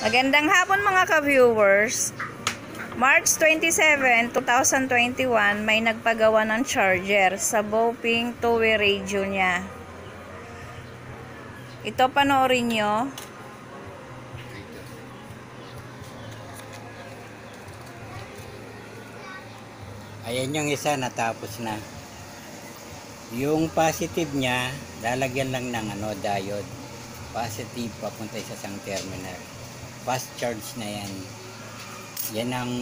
Magandang hapon mga ka-viewers. March 27, 2021, may nagpagawa ng charger sa Boping two-way radio niya. Ito panoorin nyo. Ayan yung isa natapos na. Yung positive niya, lalagyan lang ng ano, diode. Positive papunta sa isang terminal. Fast charge na yan. Yan ang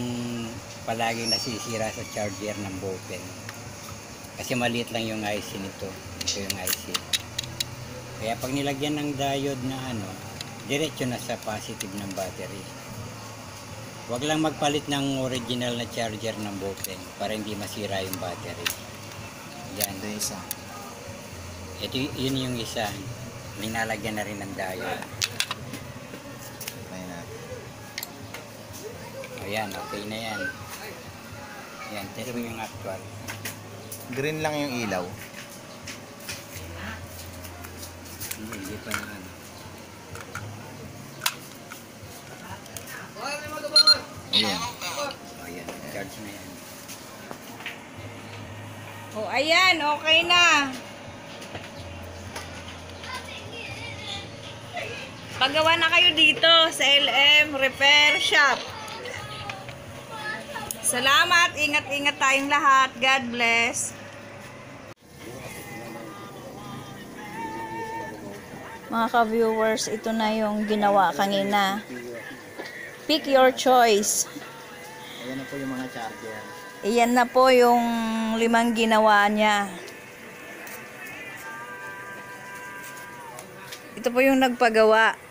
palaging nasisira sa charger ng Bopen. Kasi maliit lang yung IC nito. Ito yung IC. Kaya pag nilagyan ng diode na ano, diretso na sa positive ng battery. Huwag lang magpalit ng original na charger ng Bopen para hindi masira yung battery. Yan. Ito isa. Ito yun yung isa. Linalagyan na rin ng diode. Ayan, okay na yan. Yan, test mo yung actual. Green lang yung ilaw. Hindi, hindi pa na ano. Ayan. Ayan, charge na yan. Oh, ayan, okay na. Pagawa na kayo dito sa LM Repair Shop. Salamat, ingat-ingat tayong lahat. God bless. Mga ka-viewers, ito na yung ginawa kanina. Pick your choice. Ayan na po yung mga charger. Iyan na po yung limang ginawa niya. Ito po yung nagpagawa.